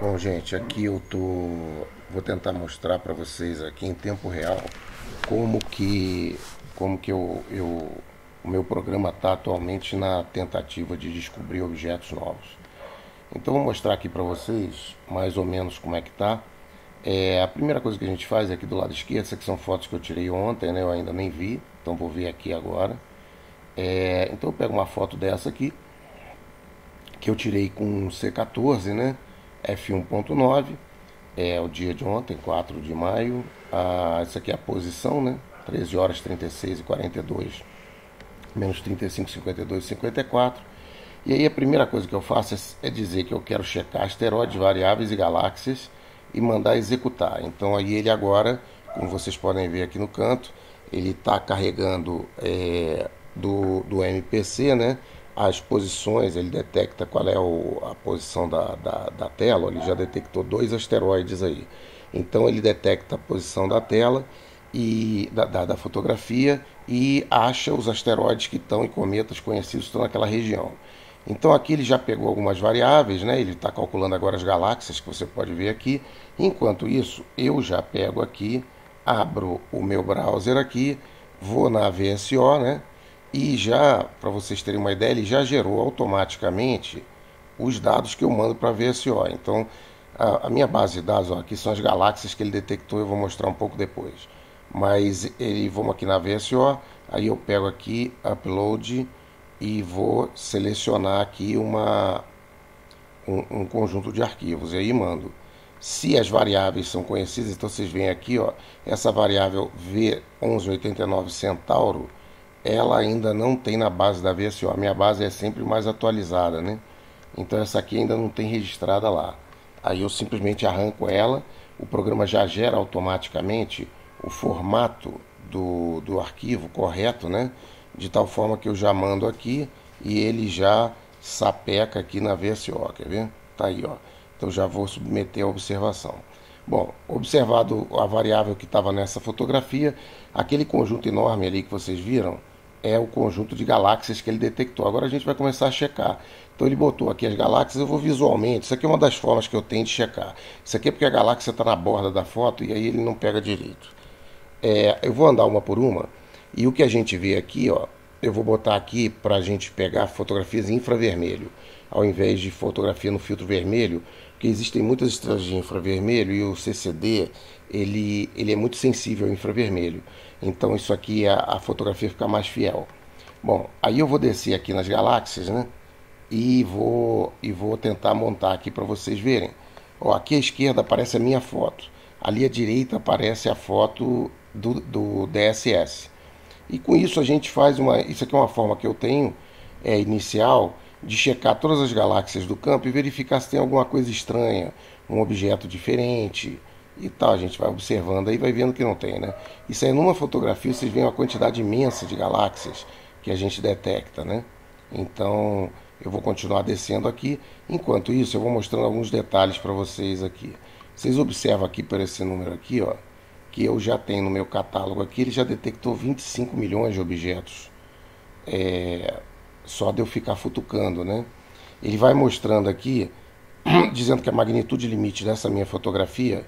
Bom, gente, aqui eu tô vou tentar mostrar para vocês aqui em tempo real como que como que eu, eu o meu programa está atualmente na tentativa de descobrir objetos novos. Então vou mostrar aqui para vocês mais ou menos como é que tá. É, a primeira coisa que a gente faz é aqui do lado esquerdo, essas são fotos que eu tirei ontem, né? Eu ainda nem vi, então vou ver aqui agora. É, então eu pego uma foto dessa aqui, que eu tirei com C14, né? F1.9, é o dia de ontem, 4 de maio. Ah, essa aqui é a posição, né? 13 horas 36 e 42 menos 35, 52, 54. E aí a primeira coisa que eu faço é, é dizer que eu quero checar asteroides, variáveis e galáxias e mandar executar. Então aí ele agora, como vocês podem ver aqui no canto, ele está carregando é, do, do MPC, né? As posições, ele detecta qual é o, a posição da, da, da tela, ele já detectou dois asteroides aí. Então ele detecta a posição da tela e da, da, da, fotografia e acha os asteroides que estão e cometas conhecidos estão naquela região. Então aqui ele já pegou algumas variáveis, né? ele está calculando agora as galáxias que você pode ver aqui. Enquanto isso, eu já pego aqui, abro o meu browser aqui, vou na VSO, né? E já, para vocês terem uma ideia, ele já gerou automaticamente os dados que eu mando para a VSO. Então, a, a, minha base de dados, ó, aqui são as galáxias que ele detectou, eu vou mostrar um pouco depois mas ele vamos aqui na VSO, aí eu pego aqui upload e vou selecionar aqui uma um, um, conjunto de arquivos e aí mando. Se as variáveis são conhecidas, então vocês veem aqui, ó, essa variável V1189 Centauro, ela ainda não tem na base da VSO. A minha base é sempre mais atualizada, né? Então essa aqui ainda não tem registrada lá. Aí eu simplesmente arranco ela, o programa já gera automaticamente o formato do, do arquivo correto, né? De tal forma que eu já mando aqui e ele já sapeca aqui na VSO, quer ver? Tá aí, ó. Então já vou submeter a observação. Bom, observado a variável que estava nessa fotografia, aquele conjunto enorme ali que vocês viram é o conjunto de galáxias que ele detectou. Agora a gente vai começar a checar. Então ele botou aqui as galáxias, eu vou visualmente. Isso aqui é uma das formas que eu tenho de checar. Isso aqui é porque a galáxia está na borda da foto e aí ele não pega direito. É, eu vou andar uma por uma e o que a gente vê aqui, ó, eu vou botar aqui para a gente pegar fotografias em infravermelho, ao invés de fotografia no filtro vermelho, porque existem muitas estrelas de infravermelho e o CCD ele, ele é muito sensível ao infravermelho. Então isso aqui a, a fotografia fica mais fiel. Bom, aí eu vou descer aqui nas galáxias, né? E vou e vou tentar montar aqui para vocês verem. Ó, aqui à esquerda aparece a minha foto. Ali à direita aparece a foto do, do DSS. E com isso a gente faz uma. Isso aqui é uma forma que eu tenho é, inicial de checar todas as galáxias do campo e verificar se tem alguma coisa estranha, um objeto diferente e tal. A gente vai observando aí vai vendo que não tem, né? Isso aí numa fotografia vocês veem uma quantidade imensa de galáxias que a gente detecta, né? Então eu vou continuar descendo aqui. Enquanto isso, eu vou mostrando alguns detalhes para vocês aqui. Vocês observam aqui por esse número aqui, ó que eu já tenho no meu catálogo aqui, ele já detectou 25 milhões de objetos. É, só de eu ficar futucando, né? Ele vai mostrando aqui, dizendo que a magnitude limite dessa minha fotografia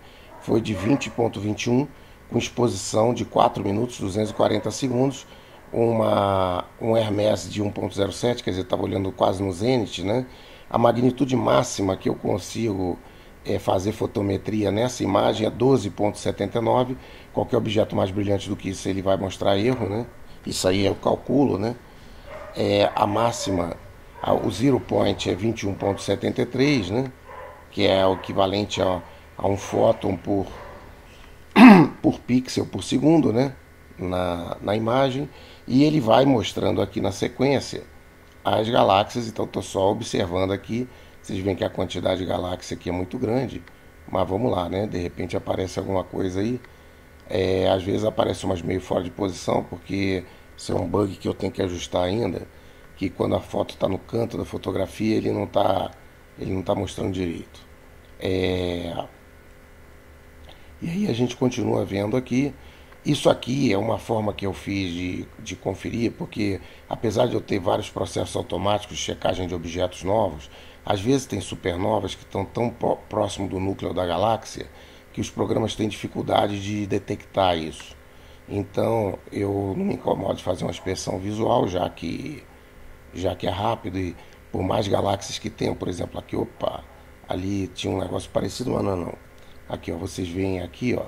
foi de 20.21, com exposição de 4 minutos 240 segundos, uma, um Hermes de 1.07, quer dizer, estava olhando quase no zenith, né? A magnitude máxima que eu consigo é, fazer fotometria nessa imagem é 12.79. Qualquer objeto mais brilhante do que isso ele vai mostrar erro, né? Isso aí é o cálculo, né? É, a máxima, o zero point é 21.73, né? Que é o equivalente a, a um fóton por, por pixel por segundo, né? Na, na imagem. E ele vai mostrando aqui na sequência as galáxias. Então estou só observando aqui vocês veem que a quantidade de galáxias aqui é muito grande, mas vamos lá, né? De repente aparece alguma coisa aí. É, às vezes aparece umas meio fora de posição, porque isso é um bug que eu tenho que ajustar ainda, que quando a foto está no canto da fotografia ele não está ele não tá mostrando direito. É... E aí a gente continua vendo aqui. Isso aqui é uma forma que eu fiz de, de conferir, porque apesar de eu ter vários processos automáticos de checagem de objetos novos, Às vezes tem supernovas que estão tão próximo do núcleo da galáxia que os programas têm dificuldade de detectar isso. Então eu não me incomodo de fazer uma inspeção visual, já que, já que é rápido e por mais galáxias que tenham, por exemplo, aqui, opa, ali tinha um negócio parecido, mas não, não. Aqui, ó, vocês veem aqui, ó,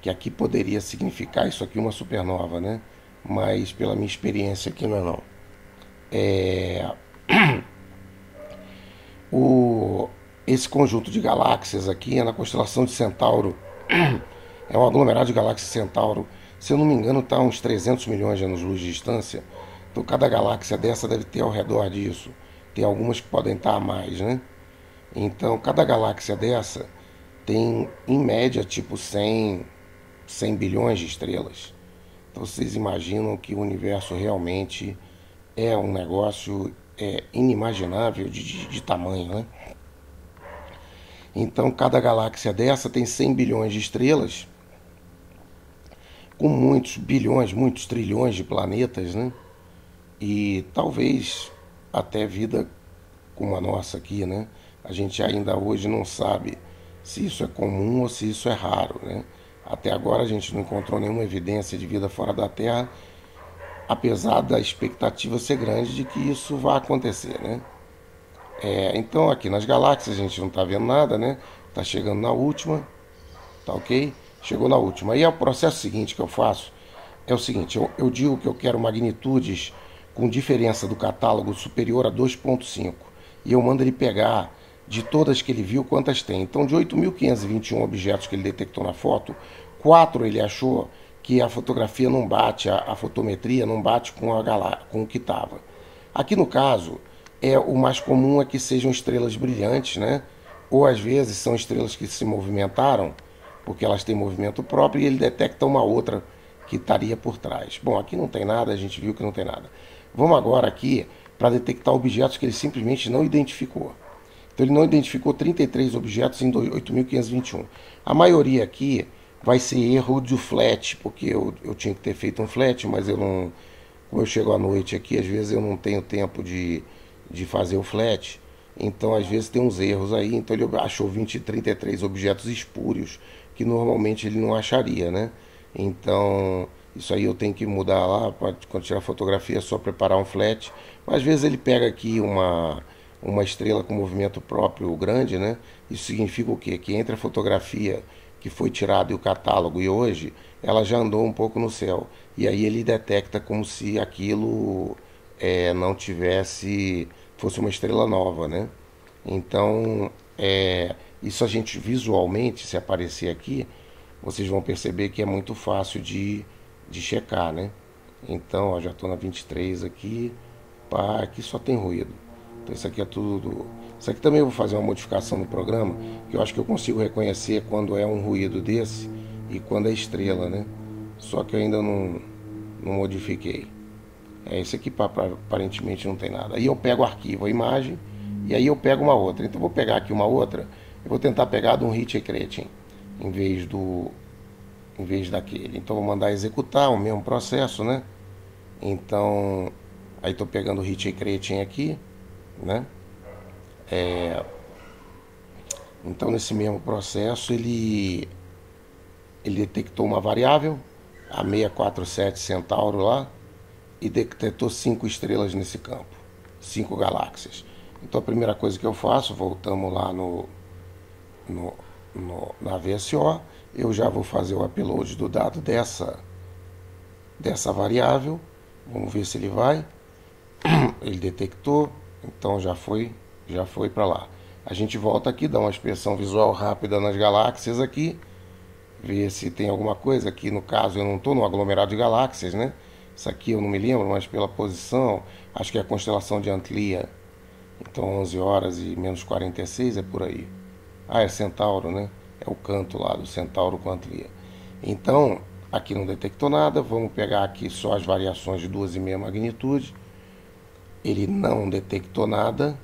que aqui poderia significar isso aqui uma supernova, né? Mas pela minha experiência aqui não é não. É... O, esse conjunto de galáxias aqui é na constelação de Centauro. É um aglomerado de galáxias Centauro. Se eu não me engano, está a uns 300 milhões de anos-luz de distância. Então, cada galáxia dessa deve ter ao redor disso. Tem algumas que podem estar a mais, né? Então, cada galáxia dessa tem, em média, tipo 100, 100 bilhões de estrelas. Então, vocês imaginam que o universo realmente é um negócio é, inimaginável de, de, de tamanho, né? Então, cada galáxia dessa tem 100 bilhões de estrelas, com muitos bilhões, muitos trilhões de planetas, né? E talvez até vida como a nossa aqui, né? A gente ainda hoje não sabe se isso é comum ou se isso é raro, né? Até agora a gente não encontrou nenhuma evidência de vida fora da Terra, apesar da expectativa ser grande de que isso vá acontecer, né? É, então aqui nas galáxias a gente não está vendo nada, né? Está chegando na última, tá ok? Chegou na última. E é o processo seguinte que eu faço é o seguinte: eu, eu digo que eu quero magnitudes com diferença do catálogo superior a 2.5 e eu mando ele pegar de todas que ele viu quantas tem. Então, de 8.521 objetos que ele detectou na foto, quatro ele achou que a fotografia não bate, a, a fotometria não bate com, a com o que estava. Aqui no caso, é o mais comum é que sejam estrelas brilhantes, né? Ou às vezes são estrelas que se movimentaram, porque elas têm movimento próprio, e ele detecta uma outra que estaria por trás. Bom, aqui não tem nada, a gente viu que não tem nada. Vamos agora aqui para detectar objetos que ele simplesmente não identificou. Então ele não identificou 33 objetos em 8.521. A maioria aqui vai ser erro de flat, porque eu, eu tinha que ter feito um flat, mas eu não. Como eu chego à noite aqui, às vezes eu não tenho tempo de de fazer o flat. Então, às vezes, tem uns erros aí. Então, ele achou 20, 33 objetos espúrios que normalmente ele não acharia, né? Então, isso aí eu tenho que mudar lá. Quando tirar fotografia, é só preparar um flat. Mas, às vezes, ele pega aqui uma, uma estrela com movimento próprio grande, né? Isso significa o quê? Que entre a fotografia que foi tirada e o catálogo e hoje, ela já andou um pouco no céu. E aí ele detecta como se aquilo é, não tivesse fosse uma estrela nova, né? Então, é, isso a gente visualmente, se aparecer aqui, vocês vão perceber que é muito fácil de, de checar, né? Então, ó, já estou na 23 aqui, pá, aqui só tem ruído. Isso aqui é tudo. Isso aqui também eu vou fazer uma modificação no programa, que eu acho que eu consigo reconhecer quando é um ruído desse e quando é estrela, né? Só que eu ainda não, não modifiquei. É, esse aqui aparentemente não tem nada. Aí eu pego o arquivo, a imagem, e aí eu pego uma outra. Então eu vou pegar aqui uma outra, eu vou tentar pegar de um hit Cretin, em vez do em vez daquele. Então vou mandar executar o mesmo processo, né? Então aí estou pegando o hit Cretin aqui, né? É, então nesse mesmo processo ele ele detectou uma variável, a 647 Centauro lá, e detectou cinco estrelas nesse campo, cinco galáxias. Então a primeira coisa que eu faço, voltamos lá no, no, no, na VSO, eu já vou fazer o upload do dado dessa, dessa variável. Vamos ver se ele vai. Ele detectou, então já foi, já foi para lá. A gente volta aqui, dá uma inspeção visual rápida nas galáxias aqui, ver se tem alguma coisa. Aqui no caso eu não estou no aglomerado de galáxias, né? Isso aqui eu não me lembro, mas pela posição, acho que é a constelação de Antlia. Então 11 horas e menos 46 é por aí. Ah, é Centauro, né? É o canto lá do Centauro com Antlia. Então, aqui não detectou nada, vamos pegar aqui só as variações de 2,5 magnitude. Ele não detectou nada.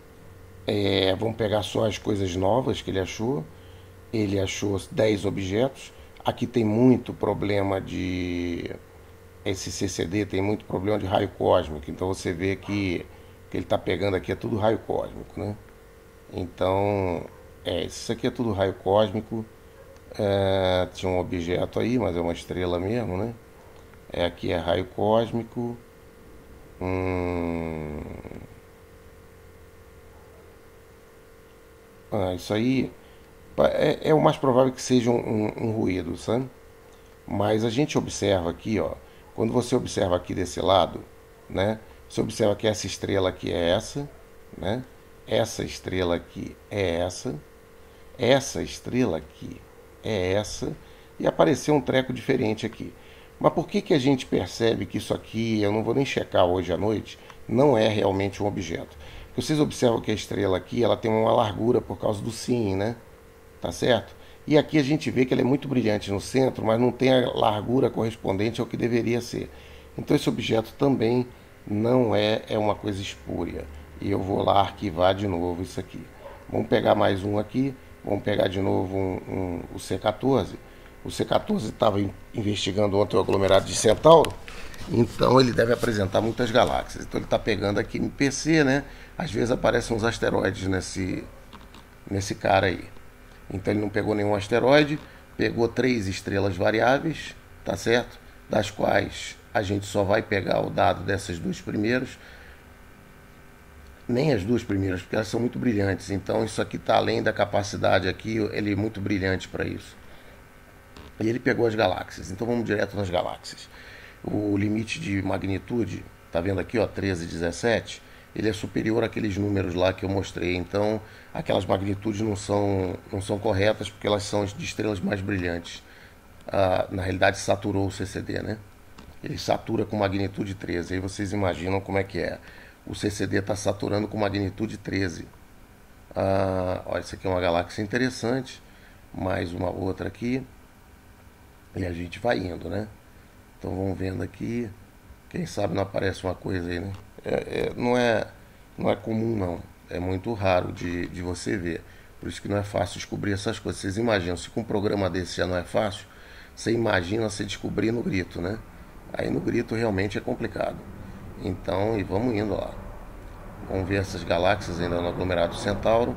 É, vamos pegar só as coisas novas que ele achou. Ele achou 10 objetos. Aqui tem muito problema de esse CCD tem muito problema de raio cósmico, então você vê que, que ele está pegando aqui é tudo raio cósmico, né? Então, é, isso aqui é tudo raio cósmico. É, tinha um objeto aí, mas é uma estrela mesmo, né? É, aqui é raio cósmico. Hum... Ah, isso aí é, é, o mais provável que seja um, um, um, ruído, sabe? Mas a gente observa aqui, ó, quando você observa aqui desse lado, né? Você observa que essa estrela aqui é essa, né? Essa estrela aqui é essa, essa estrela aqui é essa, e apareceu um treco diferente aqui. Mas por que, que a gente percebe que isso aqui, eu não vou nem checar hoje à noite, não é realmente um objeto? Porque vocês observam que a estrela aqui, ela tem uma largura por causa do sim, né? Tá certo? E aqui a gente vê que ela é muito brilhante no centro, mas não tem a largura correspondente ao que deveria ser. Então esse objeto também não é, é uma coisa espúria. E eu vou lá arquivar de novo isso aqui. Vamos pegar mais um aqui. Vamos pegar de novo um, um, o C14. O C14 estava investigando ontem o aglomerado de Centauro. Então ele deve apresentar muitas galáxias. Então ele está pegando aqui no PC, né? Às vezes aparecem uns asteroides nesse, nesse cara aí. Então ele não pegou nenhum asteroide, pegou três estrelas variáveis, tá certo? Das quais a gente só vai pegar o dado dessas duas primeiras, nem as duas primeiras, porque elas são muito brilhantes. Então isso aqui está além da capacidade aqui, ele é muito brilhante para isso. E ele pegou as galáxias. Então vamos direto nas galáxias. O limite de magnitude, tá vendo aqui, ó, 13, 17, ele é superior àqueles números lá que eu mostrei. Então aquelas magnitudes não são, não são corretas porque elas são de estrelas mais brilhantes. Ah, na realidade saturou o CCD, né? Ele satura com magnitude 13. Aí vocês imaginam como é que é o CCD está saturando com magnitude 13. Ah, olha, isso aqui é uma galáxia interessante. Mais uma outra aqui. E a gente vai indo, né? Então vamos vendo aqui. Quem sabe não aparece uma coisa aí, né? É, é, não, é, não é comum, não. É muito raro de, de você ver. Por isso que não é fácil descobrir essas coisas. Vocês imaginam, se com um programa desse já não é fácil, você imagina você descobrir no grito, né? Aí no grito realmente é complicado. Então, e vamos indo lá. Vamos ver essas galáxias ainda no aglomerado Centauro.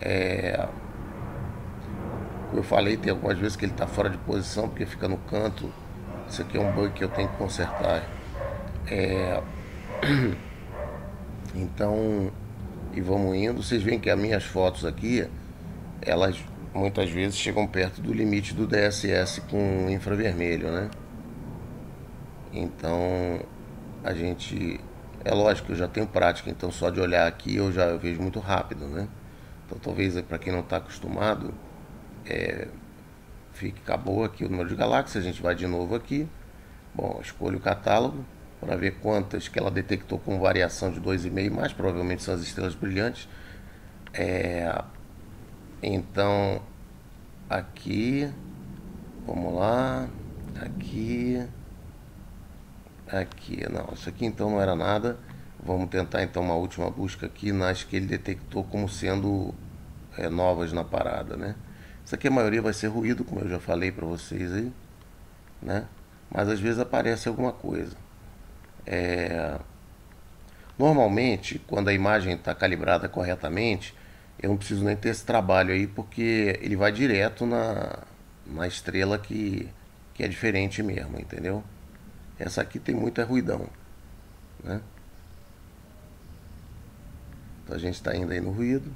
É... Eu falei, tem algumas vezes que ele está fora de posição porque fica no canto. Isso aqui é um bug que eu tenho que consertar. É... Então, e vamos indo. Vocês veem que as minhas fotos aqui, elas muitas vezes chegam perto do limite do DSS com infravermelho, né? Então, a gente. É lógico eu já tenho prática, então só de olhar aqui eu já vejo muito rápido, né? Então talvez para quem não está acostumado, é, fique acabou aqui o número de galáxias, a gente vai de novo aqui. Bom, escolho o catálogo para ver quantas que ela detectou com variação de 2,5, mais provavelmente são as estrelas brilhantes. É, então, aqui, vamos lá, aqui, Aqui, não, isso aqui então não era nada. Vamos tentar então uma última busca aqui nas que ele detectou como sendo é, novas na parada, né? Isso aqui a maioria vai ser ruído, como eu já falei para vocês aí, né? Mas às vezes aparece alguma coisa. É... Normalmente, quando a imagem está calibrada corretamente, eu não preciso nem ter esse trabalho aí, porque ele vai direto na, na estrela que, que é diferente mesmo, entendeu? Essa aqui tem muita ruidão. Né? Então a gente está indo aí no ruído.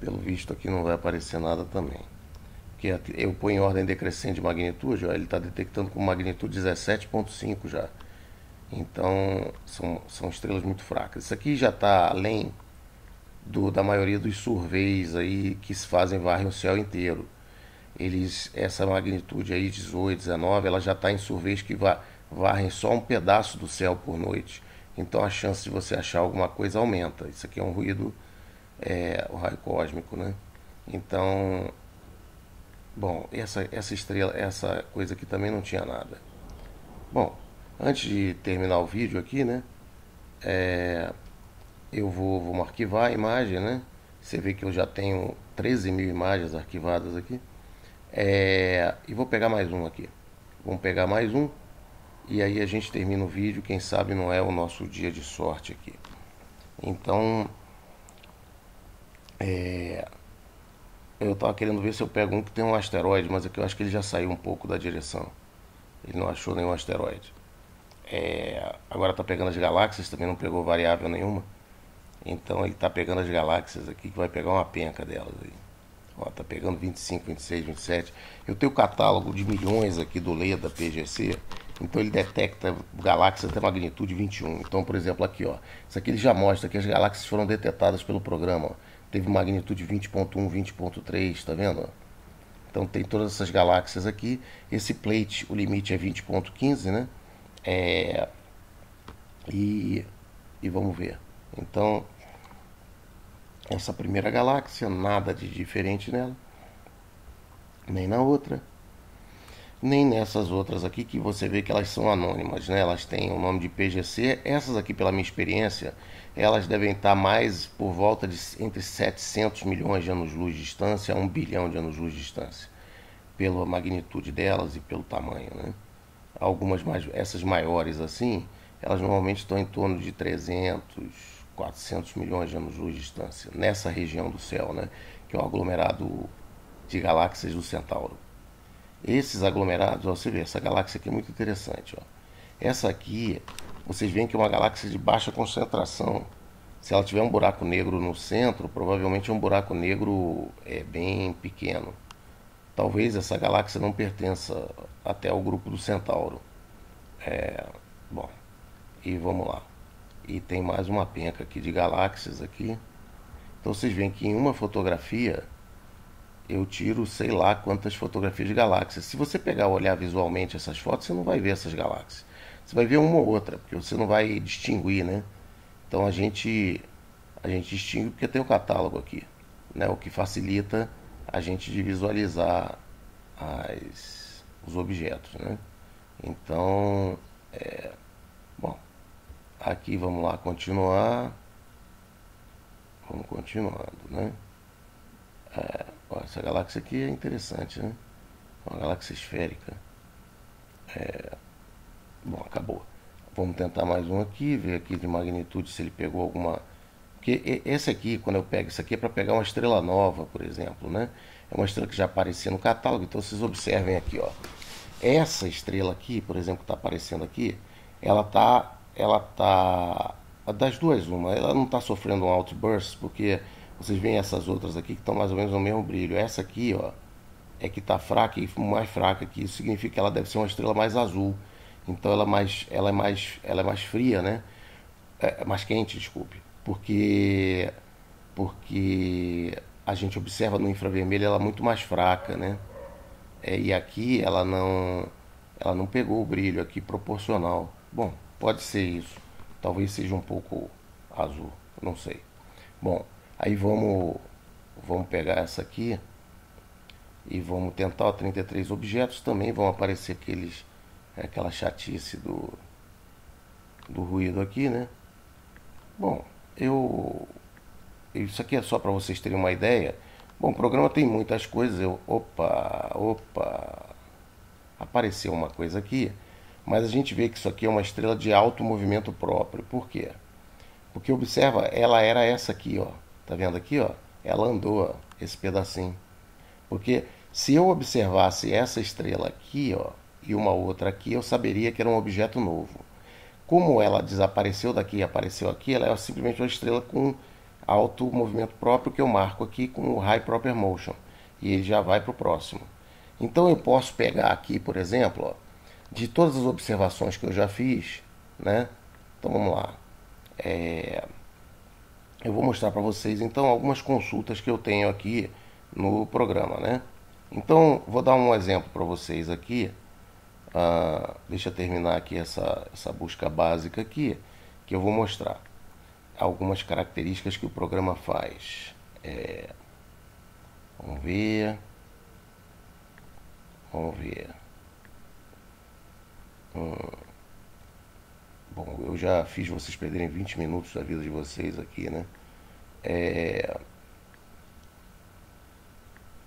Pelo visto aqui não vai aparecer nada também. Porque eu ponho em ordem decrescente de magnitude, ó, ele está detectando com magnitude 17.5 já. Então são, são estrelas muito fracas. Isso aqui já está além do, da maioria dos surveys aí que se fazem varrem o céu inteiro. Eles, essa magnitude aí, 18, 19, ela já está em surveys que vai varrem só um pedaço do céu por noite. Então a chance de você achar alguma coisa aumenta. Isso aqui é um ruído, é, o raio cósmico, né? Então, bom, essa, essa estrela, essa coisa aqui também não tinha nada. Bom, antes de terminar o vídeo aqui, né? É, eu vou, vou arquivar a imagem, né? Você vê que eu já tenho 13 mil imagens arquivadas aqui. É, e vou pegar mais um aqui. Vamos pegar mais um. E aí a gente termina o vídeo, quem sabe não é o nosso dia de sorte aqui. Então, É, eu estava querendo ver se eu pego um que tem um asteroide, mas aqui eu acho que ele já saiu um pouco da direção. Ele não achou nenhum asteroide. É, agora está pegando as galáxias, também não pegou variável nenhuma. Então ele está pegando as galáxias aqui, que vai pegar uma penca delas aí. Ó, tá pegando 25, 26, 27. Eu tenho catálogo de milhões aqui do LEDA PGC. Então ele detecta galáxias até magnitude 21. Então, por exemplo, aqui, ó. Isso aqui ele já mostra que as galáxias foram detectadas pelo programa. Ó. Teve magnitude 20.1, 20.3, tá vendo? Então tem todas essas galáxias aqui. Esse plate, o limite é 20.15, né? É... E... e vamos ver. Então, essa primeira galáxia, nada de diferente nela, nem na outra, nem nessas outras aqui que você vê que elas são anônimas, né? Elas têm o nome de PGC. Essas aqui, pela minha experiência, elas devem estar mais por volta de entre 700 milhões de anos-luz de distância a 1 bilhão de anos-luz de distância, pela magnitude delas e pelo tamanho, né? Algumas mais, essas maiores assim, elas normalmente estão em torno de 300 400 milhões de anos-luz de distância, nessa região do céu, né, que é o aglomerado de galáxias do Centauro. Esses aglomerados, ó, você vê, essa galáxia aqui é muito interessante. Ó. Essa aqui, vocês veem que é uma galáxia de baixa concentração. Se ela tiver um buraco negro no centro, provavelmente é um buraco negro é, bem pequeno. Talvez essa galáxia não pertença até ao grupo do Centauro. É, bom, e vamos lá. E tem mais uma penca aqui de galáxias aqui. Então vocês veem que em uma fotografia eu tiro sei lá quantas fotografias de galáxias. Se você pegar olhar visualmente essas fotos, você não vai ver essas galáxias. Você vai ver uma ou outra, porque você não vai distinguir, né? Então a gente a gente distingue porque tem o catálogo aqui, né? O que facilita a gente de visualizar as, os objetos, né? Então, é, bom, Aqui vamos lá continuar. Vamos continuando, né? É, ó, essa galáxia aqui é interessante, né? Uma galáxia esférica. É, bom, acabou. Vamos tentar mais um aqui, ver aqui de magnitude se ele pegou alguma. Porque esse aqui, quando eu pego isso aqui, é para pegar uma estrela nova, por exemplo, né? É uma estrela que já aparecia no catálogo, então vocês observem aqui, ó. Essa estrela aqui, por exemplo, que está aparecendo aqui, ela está ela tá das duas uma, ela não está sofrendo um outburst porque vocês veem essas outras aqui que estão mais ou menos no mesmo brilho. Essa aqui, ó, é que está fraca e mais fraca que isso significa que ela deve ser uma estrela mais azul. Então ela é mais, ela é mais, ela é mais fria, né? É, é mais quente, desculpe, porque porque a gente observa no infravermelho ela é muito mais fraca, né? É, e aqui ela não ela não pegou o brilho aqui proporcional. Bom, Pode ser isso. Talvez seja um pouco azul, não sei. Bom, aí vamos, vamos pegar essa aqui e vamos tentar ó, 33 objetos. Também vão aparecer aqueles, aquela chatice do, do ruído aqui, né? Bom, eu isso aqui é só para vocês terem uma ideia. Bom, o programa tem muitas coisas. Eu, opa, opa, apareceu uma coisa aqui mas a gente vê que isso aqui é uma estrela de alto movimento próprio. Por quê? Porque observa, ela era essa aqui, ó. Tá vendo aqui, ó? Ela andou ó, esse pedacinho. Porque se eu observasse essa estrela aqui, ó, e uma outra aqui, eu saberia que era um objeto novo. Como ela desapareceu daqui e apareceu aqui, ela é simplesmente uma estrela com alto movimento próprio que eu marco aqui com o High Proper Motion. E ele já vai para o próximo. Então eu posso pegar aqui, por exemplo, ó, de todas as observações que eu já fiz, né? Então vamos lá. É, eu vou mostrar para vocês então algumas consultas que eu tenho aqui no programa, né? Então vou dar um exemplo para vocês aqui. Ah, deixa eu terminar aqui essa, essa busca básica aqui, que eu vou mostrar algumas características que o programa faz. É, vamos ver. Vamos ver. Hum, bom, eu já fiz vocês perderem 20 minutos da vida de vocês aqui, né? É,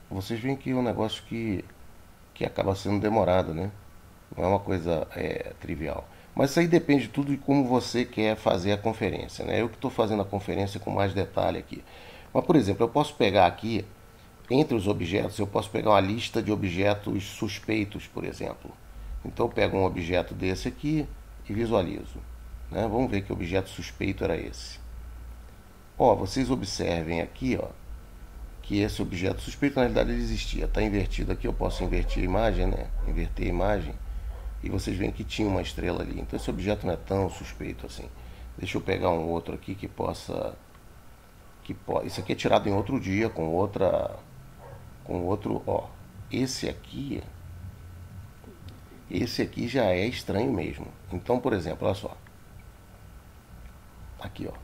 vocês veem que é um negócio que, que acaba sendo demorado, né? Não é uma coisa é, trivial. Mas isso aí depende tudo de como você quer fazer a conferência, né? Eu que estou fazendo a conferência com mais detalhe aqui. Mas, por exemplo, eu posso pegar aqui, entre os objetos, eu posso pegar uma lista de objetos suspeitos, por exemplo. Então eu pego um objeto desse aqui e visualizo. Né? Vamos ver que objeto suspeito era esse. Ó, vocês observem aqui, ó, que esse objeto suspeito na realidade ele existia. Está invertido aqui, eu posso inverter a imagem, né? Inverter a imagem. E vocês veem que tinha uma estrela ali. Então esse objeto não é tão suspeito assim. Deixa eu pegar um outro aqui que possa que po... isso aqui é tirado em outro dia com outra com outro, ó. Esse aqui esse aqui já é estranho mesmo. Então, por exemplo, olha só. Aqui, ó.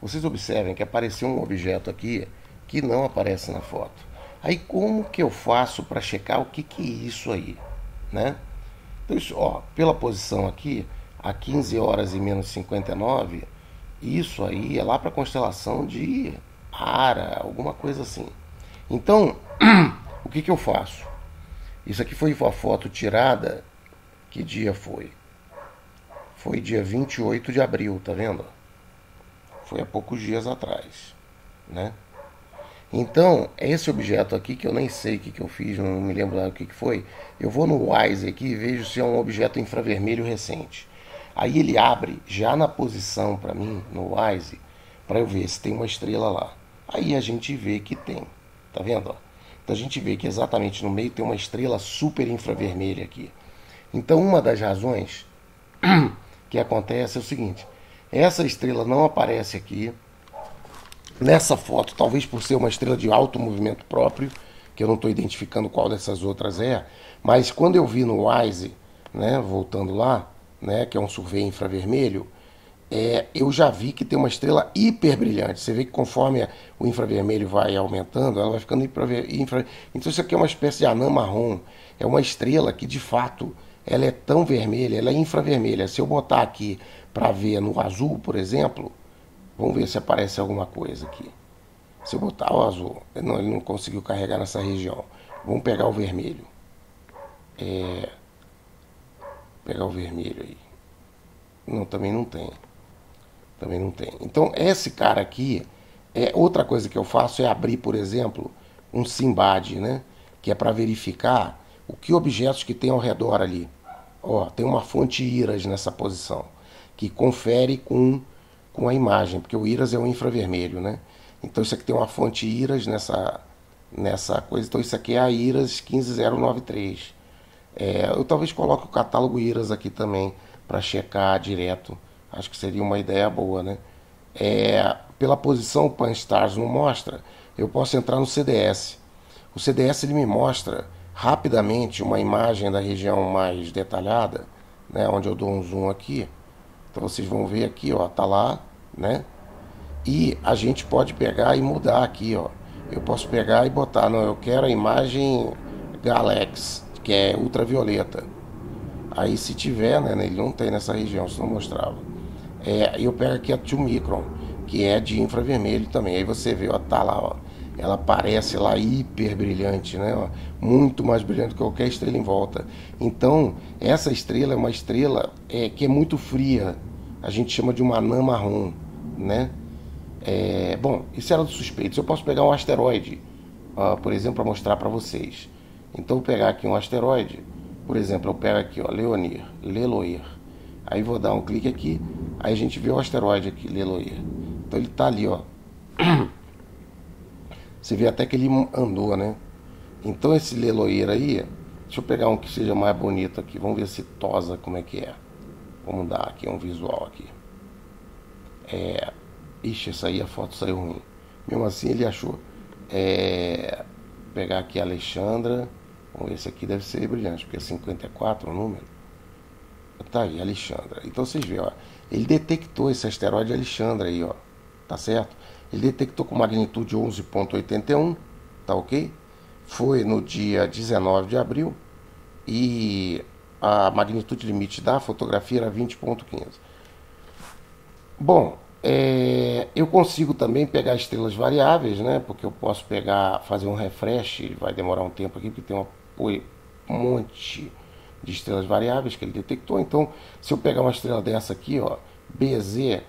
Vocês observem que apareceu um objeto aqui que não aparece na foto. Aí como que eu faço para checar o que, que é isso aí, né? Então, isso, ó, pela posição aqui, a 15 horas e menos 59, isso aí é lá para a constelação de Ara, alguma coisa assim. Então, o que, que eu faço? Isso aqui foi uma foto tirada. Que dia foi? Foi dia 28 de abril, tá vendo? Foi há poucos dias atrás, né? Então, esse objeto aqui, que eu nem sei o que, que eu fiz, não me lembro lá o que, que foi, eu vou no WISE aqui e vejo se é um objeto infravermelho recente. Aí ele abre já na posição para mim, no WISE, para eu ver se tem uma estrela lá. Aí a gente vê que tem, tá vendo? Então a gente vê que exatamente no meio tem uma estrela super infravermelha aqui. Então uma das razões que acontece é o seguinte: essa estrela não aparece aqui nessa foto, talvez por ser uma estrela de alto movimento próprio, que eu não estou identificando qual dessas outras é, mas quando eu vi no WISE, né, voltando lá, né, que é um survey infravermelho, é, eu já vi que tem uma estrela hiper brilhante. Você vê que conforme o infravermelho vai aumentando, ela vai ficando infra... Então isso aqui é uma espécie de anã marrom. É uma estrela que de fato ela é tão vermelha, ela é infravermelha. Se eu botar aqui para ver no azul, por exemplo, vamos ver se aparece alguma coisa aqui. Se eu botar o azul, não, ele não conseguiu carregar nessa região. Vamos pegar o vermelho. É... Pegar o vermelho aí. Não, também não tem. Também não tem. Então, esse cara aqui, é outra coisa que eu faço é abrir, por exemplo, um Simbad, né? Que é para verificar o que objetos que tem ao redor ali. Ó, tem uma fonte IRAS nessa posição, que confere com, com a imagem, porque o IRAS é o infravermelho, né? Então isso aqui tem uma fonte IRAS nessa, nessa coisa. Então isso aqui é a IRAS 15093. É, eu talvez coloque o catálogo IRAS aqui também para checar direto Acho que seria uma ideia boa, né? É, pela posição PanStars não mostra, eu posso entrar no CDS. O CDS ele me mostra rapidamente uma imagem da região mais detalhada, né, onde eu dou um zoom aqui. Então vocês vão ver aqui, ó, tá lá, né? E a gente pode pegar e mudar aqui, ó. Eu posso pegar e botar, não, eu quero a imagem Galax, que é ultravioleta. Aí se tiver, né, ele não tem nessa região, se não mostrava. É, eu pego aqui a 2 micron, que é de infravermelho também. Aí você vê, ó, tá lá, ó, ela parece lá hiper brilhante, né? Ó, muito mais brilhante que qualquer estrela em volta. Então, essa estrela é uma estrela é, que é muito fria. A gente chama de uma anã marrom, né? É, bom, isso era dos suspeitos. Eu posso pegar um asteroide, por exemplo, para mostrar para vocês. Então, vou pegar aqui um asteroide. Por exemplo, eu pego aqui, ó, Leonir, Leloir. Aí vou dar um clique aqui, aí a gente vê o asteroide aqui, Leloir. Então ele está ali, ó. Você vê até que ele andou, né? Então esse Leloir aí, deixa eu pegar um que seja mais bonito aqui. Vamos ver se tosa como é que é. Vamos dar aqui um visual aqui. É, ixi, essa aí a foto saiu ruim. Mesmo assim ele achou. É, pegar aqui a Alexandra. Bom, esse aqui deve ser brilhante, porque é 54 o número. Tá aí, Alexandra. Então vocês veem, ó. Ele detectou esse asteroide Alexandra aí, ó. Tá certo? Ele detectou com magnitude 11.81, tá ok? Foi no dia 19 de abril e a magnitude limite da fotografia era 20.15. Bom, é, eu consigo também pegar estrelas variáveis, né? Porque eu posso pegar, fazer um refresh, vai demorar um tempo aqui, porque tem uma, um monte de estrelas variáveis que ele detectou. Então, se eu pegar uma estrela dessa aqui, ó, BZ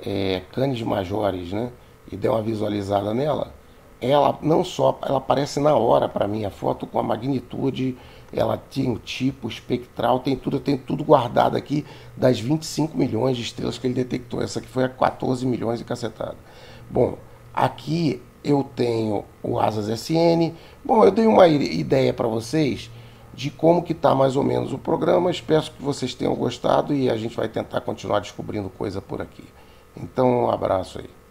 é, Canis Majores, né? e der uma visualizada nela, ela não só ela aparece na hora para mim a foto com a magnitude, ela tem o tipo espectral, tem tudo, tem tudo guardado aqui das 25 milhões de estrelas que ele detectou. Essa aqui foi a 14 milhões e cacetada. Bom, aqui eu tenho o Asas SN. Bom, eu dei uma ideia para vocês de como que está mais ou menos o programa. Espero que vocês tenham gostado e a gente vai tentar continuar descobrindo coisa por aqui. Então, um abraço aí.